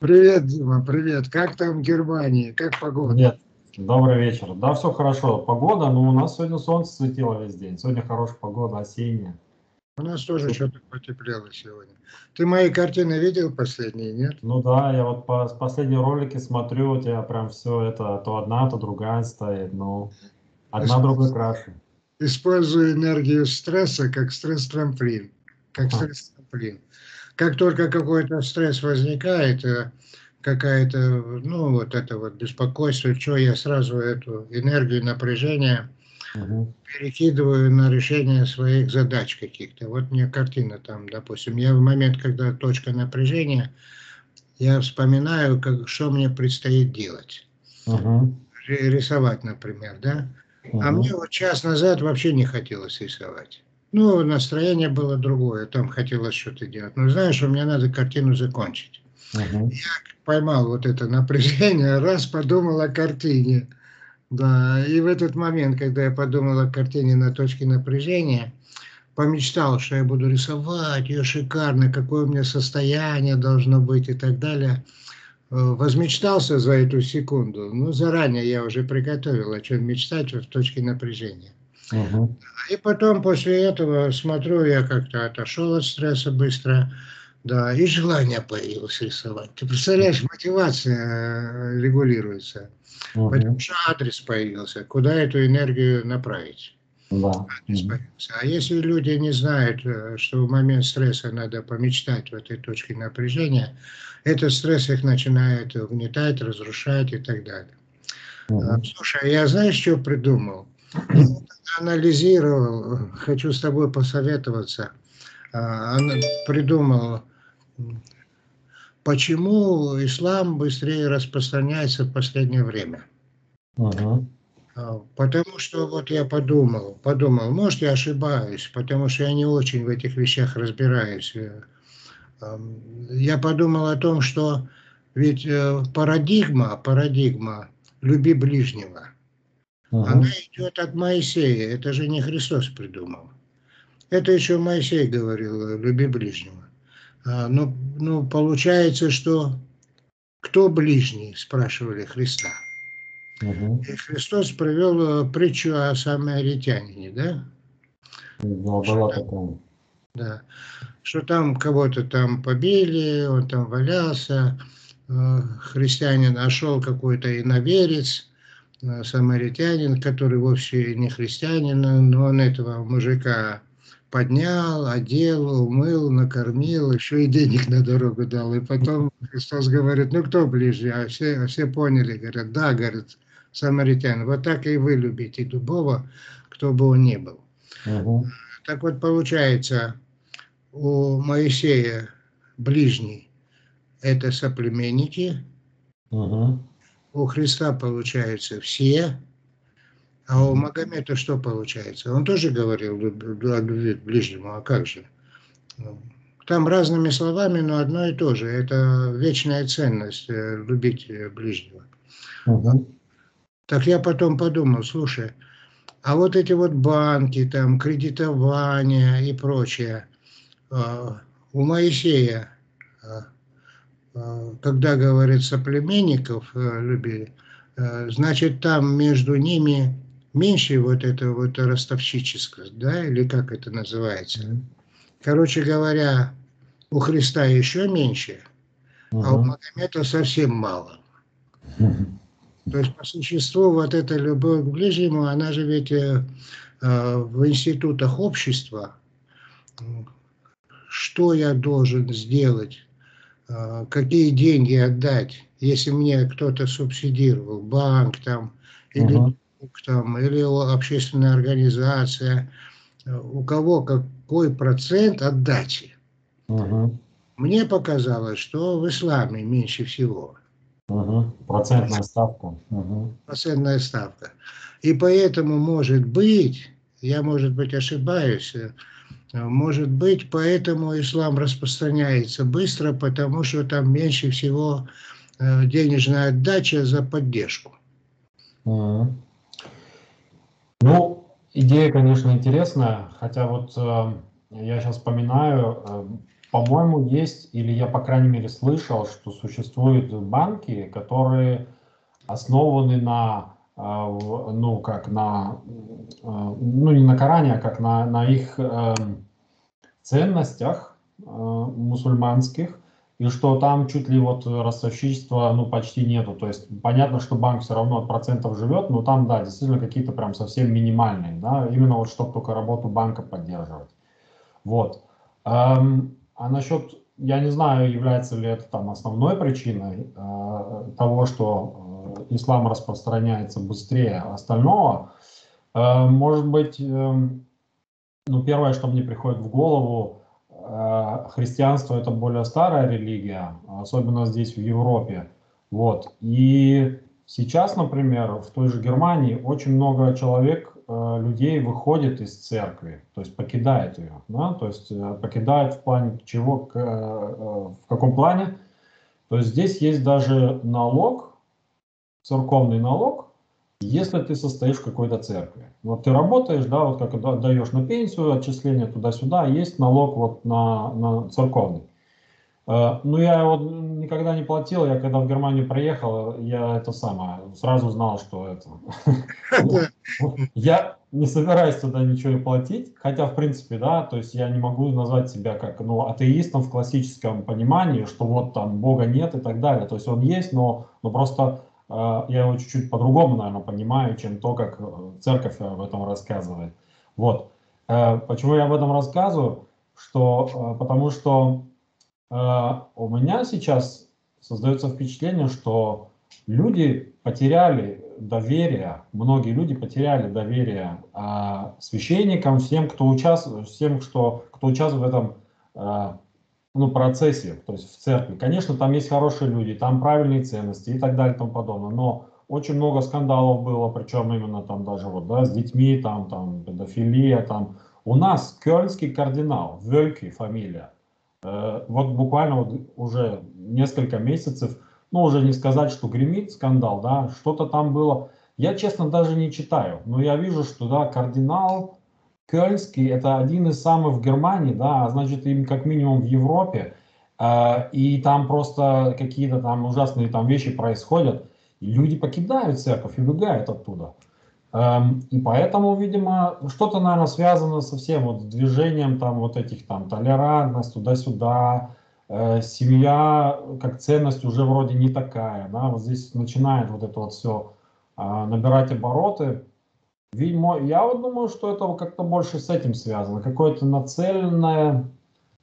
Привет, Дима, привет. Как там в Германии? Как погода? Нет, добрый вечер. Да, все хорошо. Погода, ну, у нас сегодня солнце светило весь день. Сегодня хорошая погода, осенняя. У нас тоже что-то потеплело сегодня. Ты мои картины видел последние, нет? Ну да, я вот по последние ролики смотрю, у тебя прям все это, то одна, то другая стоит, ну, одна другой краше. Использую энергию стресса как стресс-трамплин. Как стресс-трамплин. Как только какой-то стресс возникает, э, какая-то, ну, вот это вот беспокойство, что я сразу эту энергию напряжения угу. перекидываю на решение своих задач каких-то. Вот мне картина там, допустим, я в момент, когда точка напряжения, я вспоминаю, как, что мне предстоит делать. Угу. Рисовать, например, да? Угу. А мне вот час назад вообще не хотелось рисовать. Ну, настроение было другое, там хотелось что-то делать. Но знаешь, у меня надо картину закончить. Угу. Я поймал вот это напряжение, раз подумал о картине. Да, и в этот момент, когда я подумал о картине на точке напряжения, помечтал, что я буду рисовать ее шикарно, какое у меня состояние должно быть и так далее. Э, возмечтался за эту секунду. Ну, заранее я уже приготовил, о чем мечтать в точке напряжения. Угу. И потом после этого смотрю, я как-то отошел от стресса быстро, да, и желание появилось рисовать. Ты представляешь, мотивация э, регулируется. Угу. Потому что адрес появился, куда эту энергию направить. Да. А если люди не знают, э, что в момент стресса надо помечтать в этой точке напряжения, этот стресс их начинает угнетать, разрушать и так далее. Угу. Слушай, а я знаешь, что придумал? Анализировал, хочу с тобой посоветоваться, а, придумал Почему ислам быстрее распространяется в последнее время? Угу. Потому что вот я подумал, подумал, может я ошибаюсь, потому что я не очень в этих вещах разбираюсь. Э, я подумал о том, что ведь э, парадигма, парадигма «люби ближнего», угу. она идет от Моисея, это же не Христос придумал. Это еще Моисей говорил «люби ближнего». А, ну, ну, получается, что кто ближний, спрашивали Христа. Угу. И Христос привел э, притчу о самаритянине, да? Да, была такая. Да. Что там кого-то там побили, он там валялся, э, христианин нашел какой-то иноверец, э, самаритянин, который вовсе не христианин, но он этого мужика поднял, одел, умыл, накормил, еще и денег на дорогу дал. И потом Христос говорит, ну кто ближе? А все, а все поняли, говорят, да, говорит, самаритян, вот так и вы любите любого, кто бы он ни был. Угу. Так вот получается, у Моисея ближний – это соплеменники, угу. У Христа получается все – а у Магомета что получается? Он тоже говорил о любви к ближнему, а как же? Ну, там разными словами, но одно и то же. Это вечная ценность э, любить э, ближнего. Угу. Так я потом подумал, слушай, а вот эти вот банки, там, кредитование и прочее, а, у Моисея, а, когда говорит соплеменников э, любили, значит, там между ними меньше вот это вот ростовщическость, да, или как это называется. Короче говоря, у Христа еще меньше, угу. а у Магомета совсем мало. То есть по существу вот эта любовь к ближнему, она же ведь э, э, в институтах общества, что я должен сделать, э, какие деньги отдать, если мне кто-то субсидировал, банк там, или угу там, или общественная организация, у кого какой процент отдачи. Угу. Мне показалось, что в исламе меньше всего. Угу. Процентная ставка. Угу. Процентная ставка. И поэтому, может быть, я, может быть, ошибаюсь, может быть, поэтому ислам распространяется быстро, потому что там меньше всего э, денежная отдача за поддержку. Угу. Ну, идея, конечно, интересная, хотя вот э, я сейчас вспоминаю, э, по-моему, есть, или я, по крайней мере, слышал, что существуют банки, которые основаны на, а, ну, как на, а, ну, не на Коране, а как на, на их эм, ценностях мусульманских, и что там чуть ли вот ростовщичества ну, почти нету. То есть понятно, что банк все равно от процентов живет, но там, да, действительно какие-то прям совсем минимальные, да, именно вот чтобы только работу банка поддерживать. Вот. Эм, а насчет, я не знаю, является ли это там основной причиной э, того, что э, ислам распространяется быстрее остального. Э, может быть, э, ну, первое, что мне приходит в голову, э, христианство это более старая религия, особенно здесь в Европе. Вот. И сейчас, например, в той же Германии очень много человек Э, людей выходит из церкви, то есть покидает ее, да, то есть э, покидает в плане чего, в каком плане. То есть здесь есть даже налог, церковный налог, если ты состоишь в какой-то церкви. Вот ты работаешь, да, вот как даешь на пенсию, отчисления туда-сюда, есть налог вот на, на церковный. Э, ну, я его никогда не платил. Я когда в Германию приехал, я это самое, сразу знал, что это... Я не собираюсь туда ничего платить, хотя, в принципе, да, то есть я не могу назвать себя как, ну, атеистом в классическом понимании, что вот там Бога нет и так далее. То есть он есть, но, но просто я его чуть-чуть по-другому, наверное, понимаю, чем то, как э, церковь об этом рассказывает. Вот. Почему я об этом рассказываю? Что, потому что а, у меня сейчас создается впечатление, что люди потеряли доверие, многие люди потеряли доверие а, священникам, всем, кто участвует, всем, кто, кто участвует в этом а, ну, процессе, то есть в церкви. Конечно, там есть хорошие люди, там правильные ценности и так далее и тому подобное, но очень много скандалов было, причем именно там даже вот, да, с детьми, там, там, педофилия, там. У нас кёльнский кардинал, Вельки фамилия, Э, вот буквально вот уже несколько месяцев, ну уже не сказать, что гремит скандал, да, что-то там было. Я, честно, даже не читаю, но я вижу, что, да, кардинал Кёльнский, это один из самых в Германии, да, а значит, им как минимум в Европе, э, и там просто какие-то там ужасные там вещи происходят, и люди покидают церковь и убегают оттуда. Эм, и поэтому, видимо, что-то, наверное, связано со всем вот движением там вот этих там толерантность туда-сюда, э, семья как ценность уже вроде не такая, да, вот здесь начинает вот это вот все э, набирать обороты. Видимо, я вот думаю, что это как-то больше с этим связано, какое-то нацеленное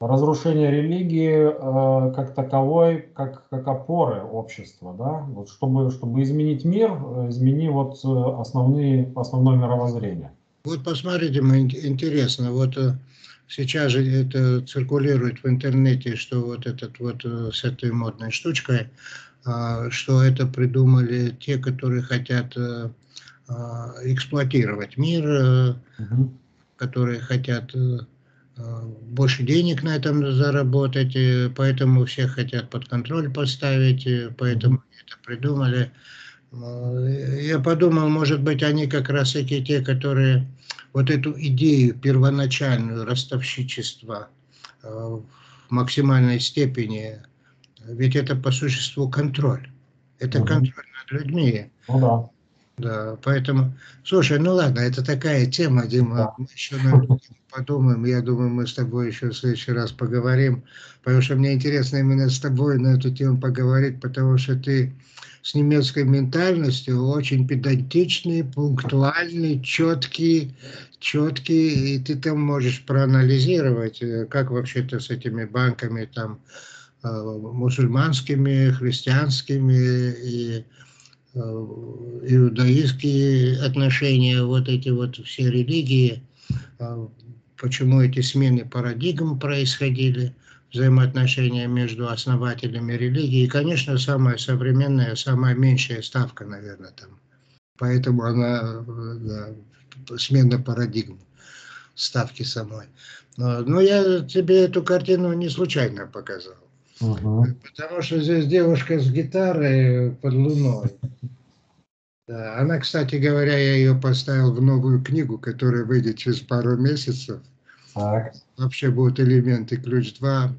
разрушение религии э, как таковой, как, как опоры общества, да, вот чтобы, чтобы изменить мир, э, измени вот э, основные, основное мировоззрение. Вот посмотрите, интересно, вот э, сейчас же это циркулирует в интернете, что вот этот вот с этой модной штучкой, а, что это придумали те, которые хотят эксплуатировать мир, угу. которые хотят Э, больше денег на этом заработать, поэтому все хотят под контроль поставить, поэтому это придумали. Э, я подумал, может быть, они как раз эти те, которые вот эту идею первоначальную ростовщичества э, в максимальной степени, ведь это по существу контроль. Это -hmm. контроль над людьми. Ну да. Да, поэтому, слушай, ну ладно, это такая тема, Дима, да. мы еще подумаем, я думаю, мы с тобой еще в следующий раз поговорим, потому что мне интересно именно с тобой на эту тему поговорить, потому что ты с немецкой ментальностью очень педантичный, пунктуальный, четкий, четкий, и ты там можешь проанализировать, э, как вообще-то с этими банками там э, мусульманскими, христианскими и иудаистские отношения, вот эти вот все религии, э, почему эти смены парадигм происходили, взаимоотношения между основателями религии. И, конечно, самая современная, самая меньшая ставка, наверное, там. Поэтому она, да, смена парадигм ставки самой. Но, но я тебе эту картину не случайно показал. Угу. Потому что здесь девушка с гитарой под луной. Да. Она, кстати говоря, я ее поставил в новую книгу, которая выйдет через пару месяцев. Так. Вообще будут элементы ключ 2.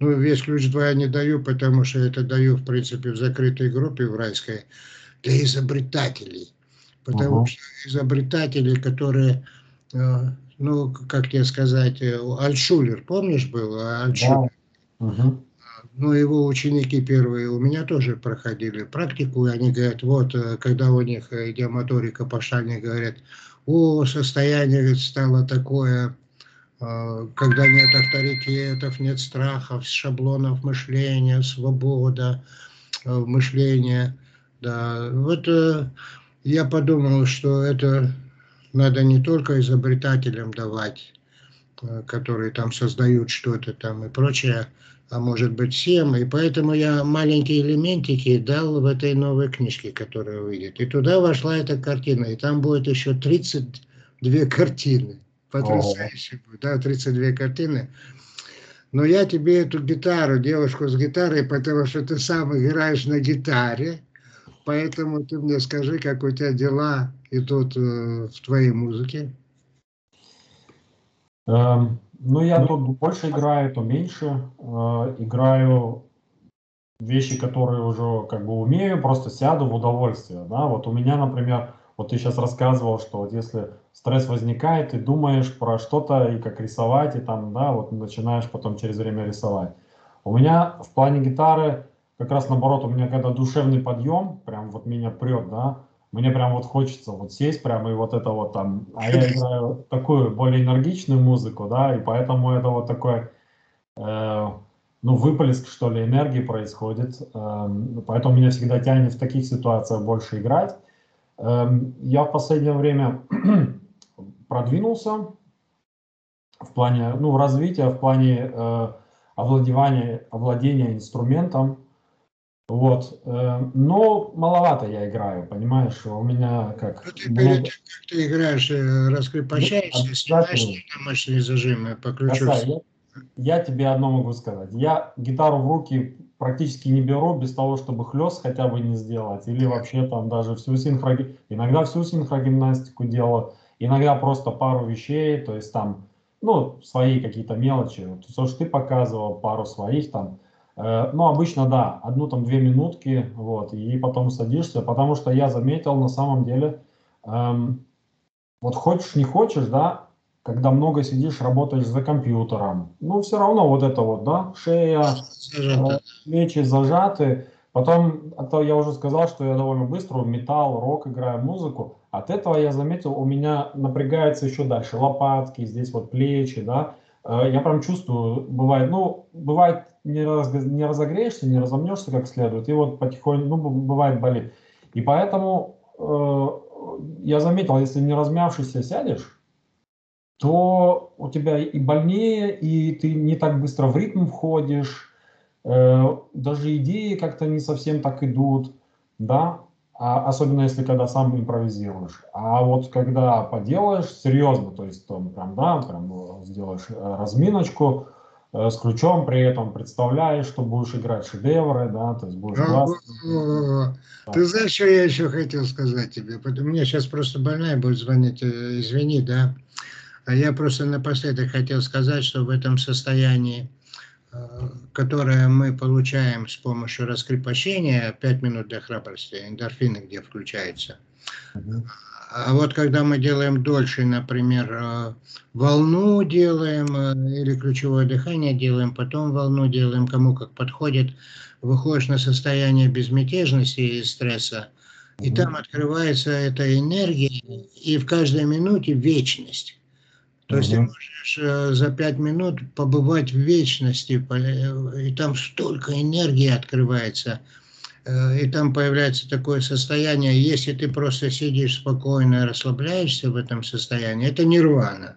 Ну, весь ключ 2 я не даю, потому что это даю, в принципе, в закрытой группе в райской для изобретателей. Потому угу. что изобретатели, которые, э, ну, как тебе сказать, э, Альшулер, помнишь, был? Альшулер. Да. Угу. Ну, его ученики первые у меня тоже проходили практику, и они говорят, вот, э, когда у них идиомоторика пошла, они говорят, о, состояние стало такое, когда нет авторитетов, нет страхов, шаблонов мышления, свобода мышления. Да, вот я подумал, что это надо не только изобретателям давать, э, которые там создают что-то там и прочее, а может быть всем. И поэтому я маленькие элементики дал в этой новой книжке, которая выйдет. И туда вошла эта картина. И там будет еще 32 картины. Потрясающе будет. Да, 32 картины. Но я тебе эту гитару, девушку с гитарой, потому что ты сам играешь на гитаре, Поэтому ты мне скажи, как у тебя дела идут э, в твоей музыке. Эм, ну, я тут больше играю, то меньше. Э, играю вещи, которые уже как бы умею, просто сяду в удовольствие. Да? Вот у меня, например, вот ты сейчас рассказывал, что вот если стресс возникает, ты думаешь про что-то и как рисовать, и там, да, вот начинаешь потом через время рисовать. У меня в плане гитары как раз наоборот, у меня когда душевный подъем, прям вот меня прет, да, мне прям вот хочется вот сесть прямо и вот это вот там, а я играю такую более энергичную музыку, да, и поэтому это вот такой, э, ну, выплеск, что ли, энергии происходит, э, поэтому меня всегда тянет в таких ситуациях больше играть. Э, я в последнее время продвинулся в плане, ну, развития, в плане э, овладевания, овладения инструментом, вот. Э, но маловато я играю, понимаешь? У меня как... Ну, ты перед тем, как ты играешь, э, раскрепощаешься, ну, снимаешь мощные зажимы по ключу. я, я тебе одно могу сказать. Я гитару в руки практически не беру без того, чтобы хлест хотя бы не сделать. Или вообще там даже всю синхроги... Иногда всю синхрогимнастику делаю. Иногда просто пару вещей, то есть там, ну, свои какие-то мелочи. Вот, то, что ты показывал, пару своих там ну, обычно, да, одну там две минутки, вот, и потом садишься, потому что я заметил на самом деле, эм, вот хочешь, не хочешь, да, когда много сидишь, работаешь за компьютером, ну, все равно вот это вот, да, шея, э, плечи зажаты, потом, а то я уже сказал, что я довольно быстро металл, рок играю, музыку, от этого я заметил, у меня напрягается еще дальше лопатки, здесь вот плечи, да, э, я прям чувствую, бывает, ну, бывает не, раз, не разогреешься, не разомнешься как следует, и вот потихоньку, ну, бывает болит. И поэтому э, я заметил, если не размявшийся сядешь, то у тебя и больнее, и ты не так быстро в ритм входишь, э, даже идеи как-то не совсем так идут, да, а, особенно если когда сам импровизируешь. А вот когда поделаешь серьезно, то есть там прям, да, прям э, сделаешь э, разминочку, Э, с ключом при этом представляешь, что будешь играть шедевры, да, то есть будешь классно. Ты знаешь, что я еще хотел сказать тебе? Мне сейчас просто больная будет звонить, э, извини, да. А я просто напоследок хотел сказать, что в этом состоянии, которое мы получаем с помощью раскрепощения, 5 минут для храбрости, эндорфины где включаются, угу. А вот когда мы делаем дольше, например, э, волну делаем э, или ключевое дыхание делаем, потом волну делаем, кому как подходит, выходишь на состояние безмятежности и стресса, и там открывается эта энергия, и в каждой минуте вечность. То есть ты можешь э, за пять минут побывать в вечности, и там столько энергии открывается – Э, и там появляется такое состояние, если ты просто сидишь спокойно, расслабляешься в этом состоянии, это нирвана.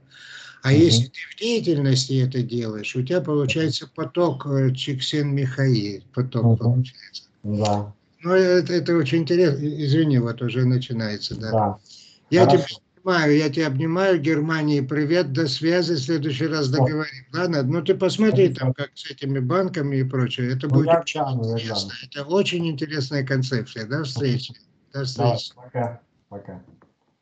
А угу. если ты в деятельности это делаешь, у тебя получается поток э, Чиксен Михаил, поток угу. получается. Да. Ну, это, это очень интересно. Извини, вот уже начинается, да. да. Я Хорошо. тебе обнимаю, я тебя обнимаю, Германии, привет, до связи, в следующий раз договорим. Ладно, ну ты посмотри там, как с этими банками и прочее, это ну, будет очень интересно. Это очень интересная концепция, до встречи. До встречи. Пока. Пока.